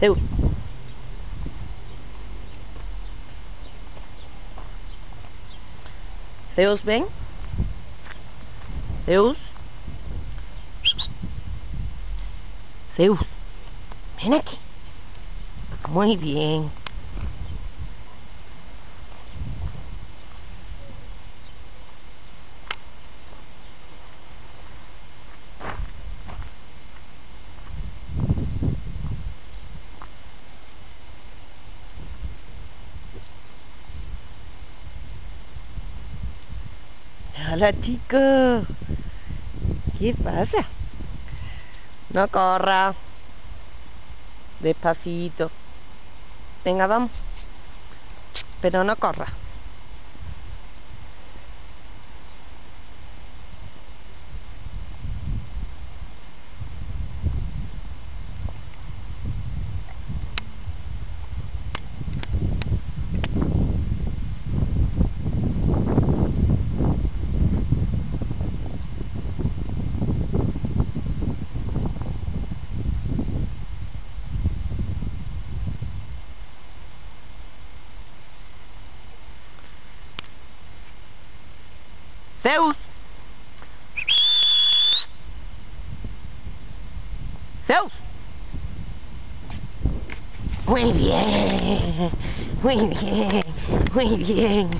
Zeus. Zeus, ven. Zeus. Zeus. Ven aquí. Muy bien. Hola chicos. ¿Qué pasa? No corra. Despacito. Venga, vamos. Pero no corra. Zeus. Zeus. Muy bien. Muy bien. Muy bien.